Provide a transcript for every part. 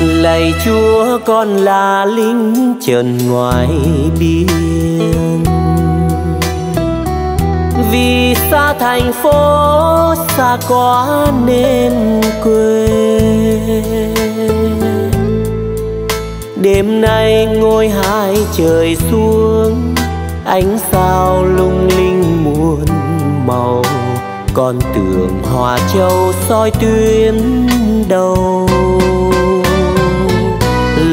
lạy chúa, con là lính trần ngoài biên vì xa thành phố, xa quá nên quên. Đêm nay ngôi hai trời xuống, ánh sao lung linh muôn màu. Con tưởng hòa châu soi tuyến đầu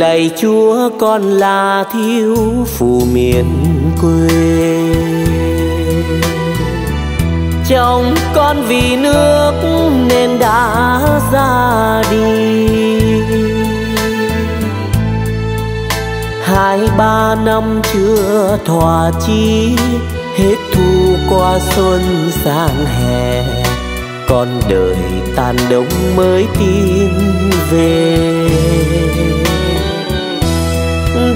lạy chúa, con là thiếu phụ miền quê. Chồng con vì nước nên đã ra đi. Hai ba năm chưa thỏa chí, hết thu qua xuân sang hè. Con đời tàn đông mới tin về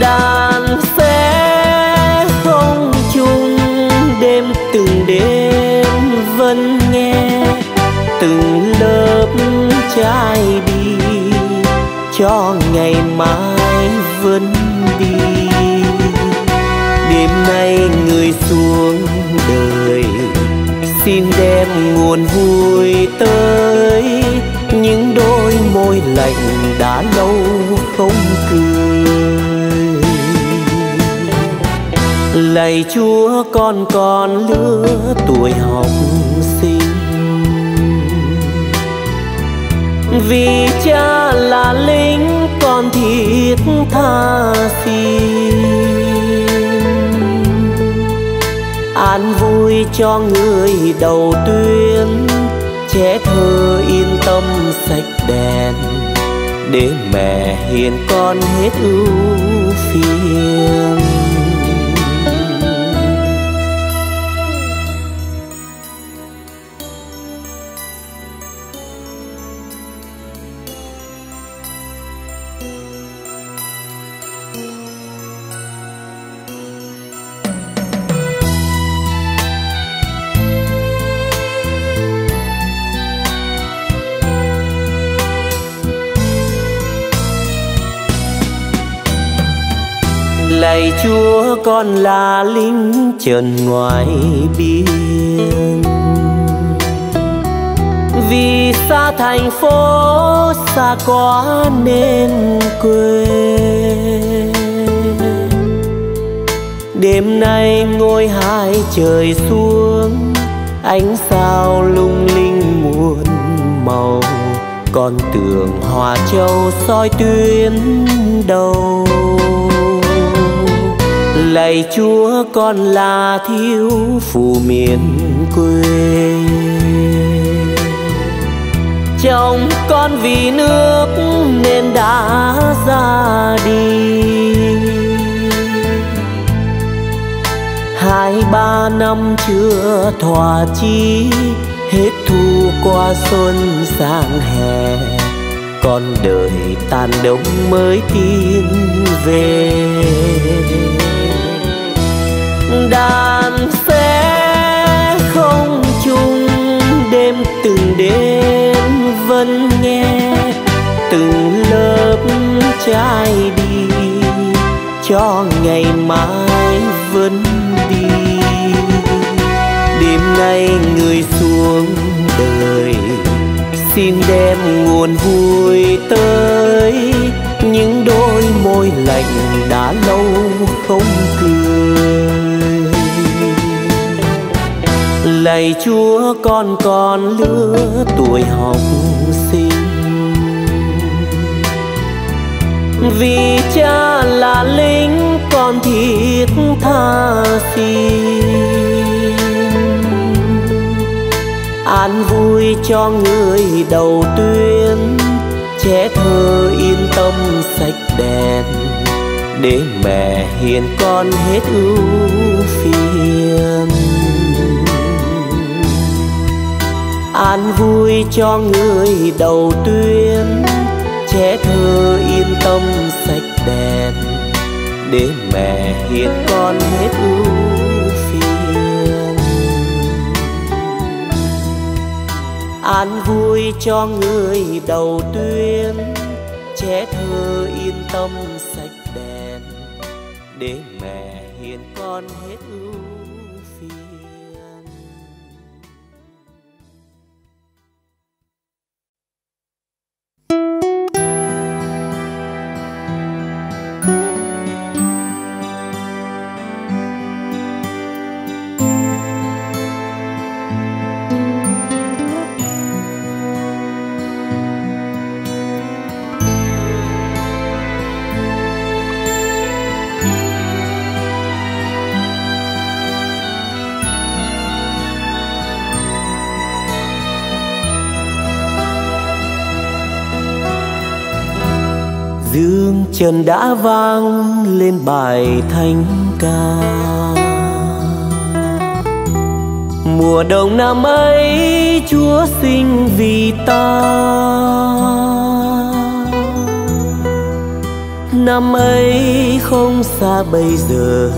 đàn sẽ không chung. Đêm từng đêm vẫn nghe từng lớp trai đi cho ngày mai vẫn đi. Đêm nay người xuống đời, xin đem nguồn vui tới. Những đôi môi lạnh đã lâu không cười. Lạy chúa, con còn lứa tuổi học sinh. Vì cha là lính, con thiết tha xin. An vui cho người đầu tuyến trẻ thơ yên tâm sạch đèn, để mẹ hiền con hết ưu phiền. Lạy chúa, con là lính trần ngoài biên vì xa thành phố, xa quá nên quên. Đêm nay ngôi hai trời xuống, ánh sao lung linh muôn màu. Con tưởng hòa châu soi tuyến đầu lạy chúa, con là thiếu phụ miền quê. Chồng con vì nước nên đã ra đi. Hai ba năm chưa thỏa chí, hết thu qua xuân sang hè. Con đời tàn đông mới tin về đàn sẽ không chung. Đêm từng đêm vẫn nghe từng lớp trai đi, cho ngày mai vẫn đi. Đêm nay người xuống đời, xin đem nguồn vui tới. Những đôi môi lạnh đã lâu lạy chúa, con còn lứa tuổi học sinh. Vì cha là lính, con thiết tha xin. An vui cho người đầu tuyến trẻ thơ yên tâm sạch đèn để mẹ hiền con hết ưu phiền. An vui cho người đầu tuyến. Trẻ thơ yên tâm sạch đèn để mẹ hiền con hết ưu phiền. An vui cho người đầu tuyến trẻ thơ yên tâm sạch đèn để mẹ hiền con hết dương trần đã vang lên bài thanh ca. Mùa đông năm ấy, chúa sinh vì ta. Năm ấy không xa bây giờ,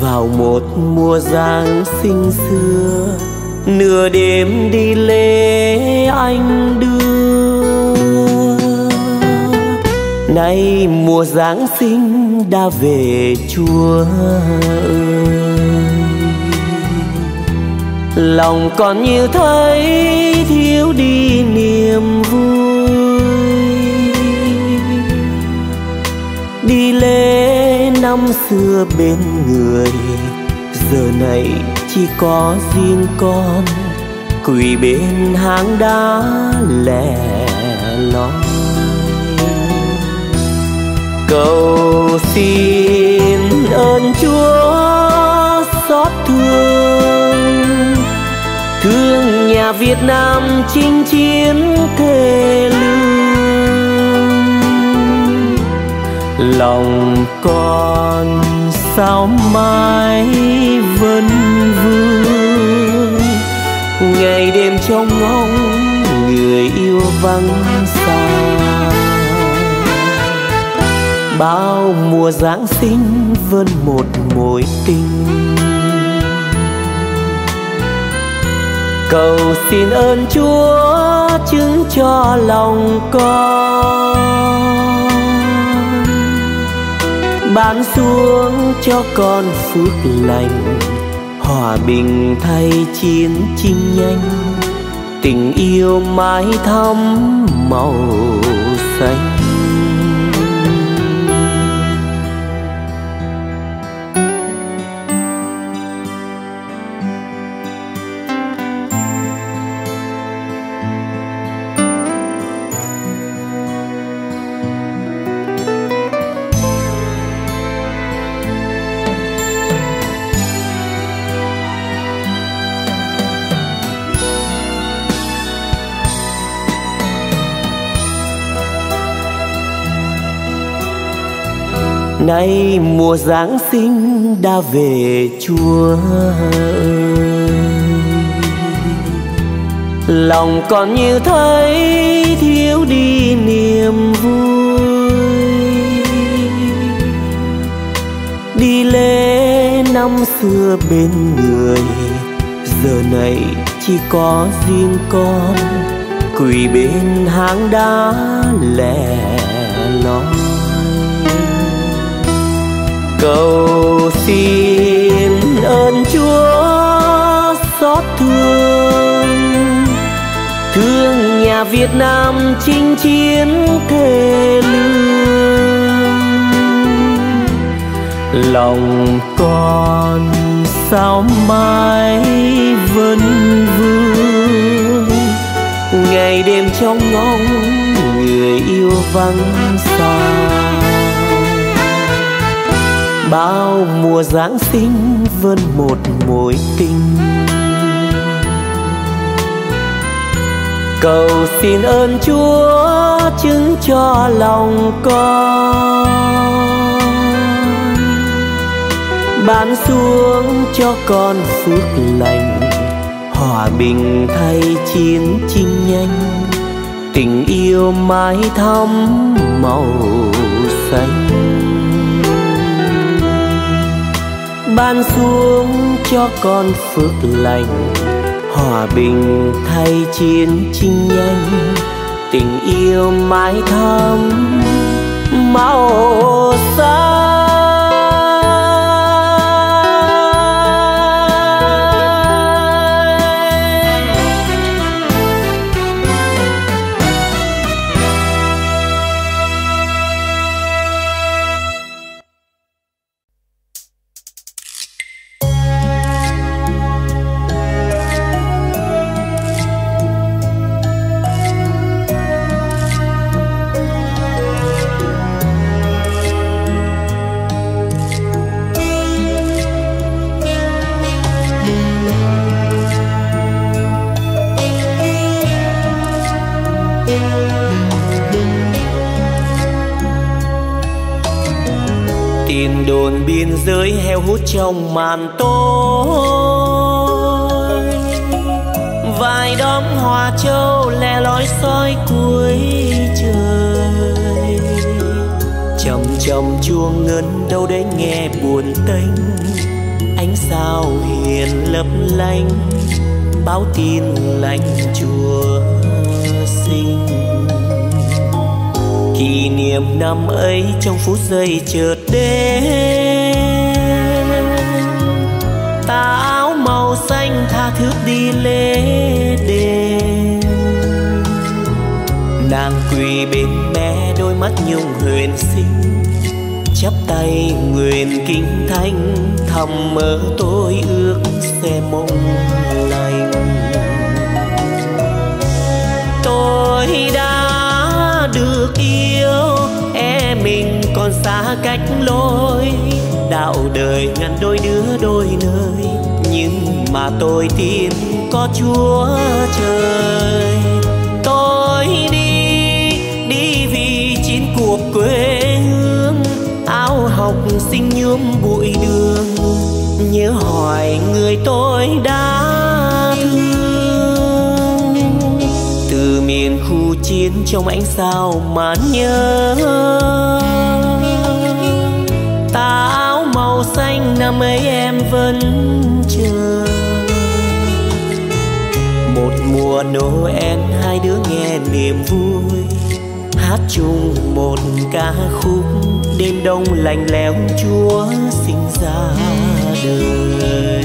vào một mùa giáng sinh xưa, nửa đêm đi lễ anh đưa nay mùa giáng sinh đã về, chúa ơi. Lòng còn như thấy thiếu đi niềm vui. Đi lễ năm xưa bên người, giờ này chỉ có riêng con, quỳ bên hang đá lẻ loi cầu xin ơn chúa xót thương. Thương nhà việt nam chinh chiến thề lương. Lòng con sao mãi vẫn vương. Ngày đêm trong ngóng người yêu vắng xa bao mùa giáng sinh vươn một mối tình. Cầu xin ơn chúa chứng cho lòng con. Ban xuống cho con phước lành, hòa bình thay chiến chinh nhanh. Tình yêu mãi thắm màu xanh. Nay mùa giáng sinh đã về chúa. Lòng còn như thấy thiếu đi niềm vui. Đi lễ năm xưa bên người, giờ này chỉ có riêng con, quỳ bên hang đá lẻ loi cầu xin ơn chúa xót thương. Thương nhà việt nam chinh chiến thề lương. Lòng con sao mãi vẫn vương. Ngày đêm trong ngóng người yêu vắng xa bao mùa giáng sinh vẫn một mối tình. Cầu xin ơn chúa chứng cho lòng con. Ban xuống cho con phước lành, hòa bình thay chiến chinh nhanh. Tình yêu mãi thắm màu xanh ban xuống cho con phước lành. Hòa bình thay chiến chinh nhanh, tình yêu mãi thắm. Màu xanh trong màn tối vài đóm hoa châu lẻ loi soi cuối trời. Trầm trầm chuông ngân đâu đấy nghe buồn tênh. Ánh sao hiền lấp lánh, báo tin lành chùa sinh. Kỷ niệm năm ấy trong phút giây chợt đến quỳ bên mẹ đôi mắt nhung huyền xinh. Chắp tay nguyện kinh thánh, thầm mơ tôi ước sẽ mong lành. Tôi đã được yêu em mình còn xa cách lối. Đạo đời ngăn đôi đứa đôi nơi, nhưng mà tôi tin có chúa trời. Cuộc quê hương, áo học sinh nhuốm bụi đường. Nhớ hỏi người tôi đã thương. Từ miền khu chiến trong ánh sao mà nhớ. Ta áo màu xanh năm ấy em vẫn chờ. Một mùa noel, hai đứa nghe niềm vui hát chung một ca khúc. Đêm đông lạnh lẽo chúa sinh ra đời.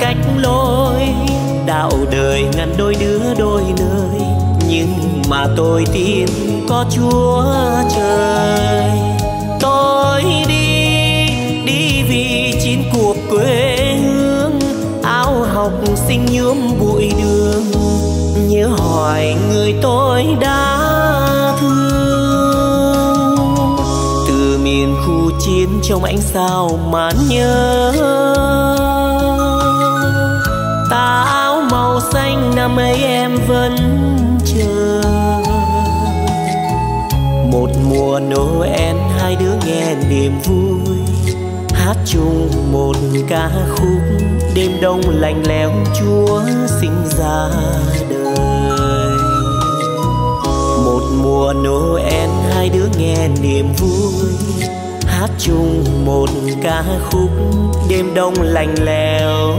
Cách lối. Đạo đời ngăn đôi đứa đôi nơi, nhưng mà tôi tin có chúa trời. Tôi đi đi vì chín cuộc quê hương, áo học sinh nhuốm bụi đường. Nhớ hỏi người tôi đã thương. Từ miền khu chiến trong ánh sao mà nhớ. Áo màu xanh năm ấy em vẫn chờ. Một mùa noel, hai đứa nghe niềm vui. Hát chung một ca khúc, đêm đông lạnh lẽo, chúa sinh ra đời. Một mùa noel, hai đứa nghe niềm vui. Hát chung một ca khúc, đêm đông lạnh lẽo.